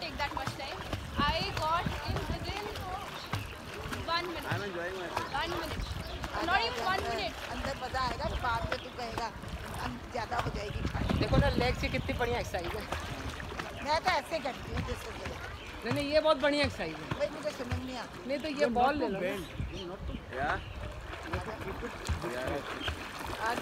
take that much time. I got in within one minute. I'm enjoying myself. One minute. Not even one minute. अंदर मज़ा आएगा बाद में तू कहेगा ज़्यादा हो जाएगी देखो ना लेग से कितनी बढ़िया एक्सरसाइज है मैं तो ऐसे करती हूँ नहीं नहीं ये बहुत बढ़िया एक्सरसाइज है भाई मुझे समझ नहीं नहीं तो ये बॉल ले लो आज